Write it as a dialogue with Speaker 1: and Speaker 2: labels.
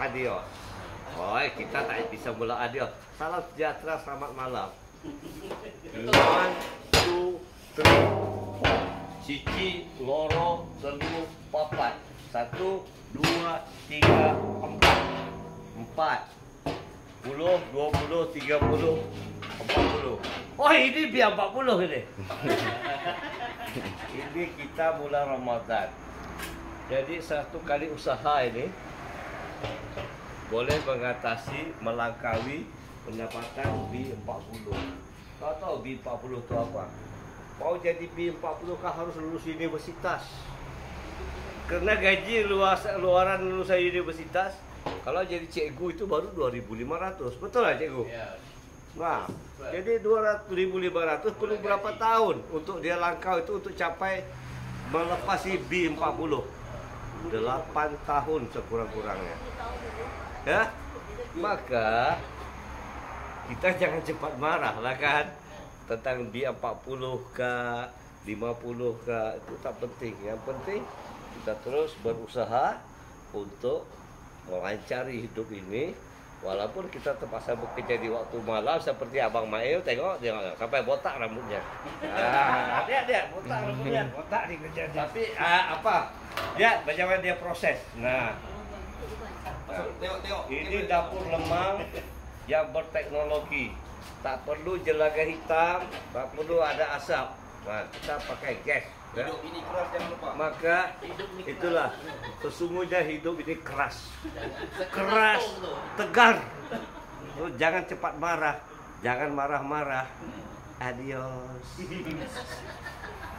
Speaker 1: adios. Oh, kita tak bisa mula adios. Salam sejahtera, selamat malam. One, two, three. Cici, loro, telu, papat. Satu, dua, tiga, empat. Empat. Puluh, dua puluh, tiga puluh, empat puluh. Oh, ini biar empat puluh ini. ini kita bulan Ramadan. Jadi satu kali usaha ini boleh mengatasi melangkaui pendapatan B40. Kau tahu B40 itu apa? Mau jadi B40 kau harus lulus universitas. Karena gaji luas luaran lulusan universitas kalau jadi cikgu itu baru 2.500. Betul lah cikgu?
Speaker 2: Ya.
Speaker 1: Nah, jadi 200.500 perlu berapa tahun untuk dia langkah itu untuk capai melepasi B40? 8 tahun sekurang-kurangnya. Ya? Maka kita jangan cepat marah lah kan. Tentang B40 ke 50 ke itu tak penting. Yang penting kita terus berusaha untuk melancari hidup ini. Walaupun kita terpaksa bekerja di waktu malam seperti abang Mail tengok tengok sampai botak rambutnya. Ah, dia dia botak rambutnya. Botak di kerja tapi ah, apa dia bagaimana dia proses? Nah. Ini dapur lemang yang berteknologi. Tak perlu jelaga hitam tak perlu ada asap. Nah kita pakai gas ya.
Speaker 2: Hidup ini keras jangan lupa.
Speaker 1: maka itulah. sesungguhnya hidup ini keras. Keras tegar. Oh, jangan cepat marah. Jangan marah-marah. Adios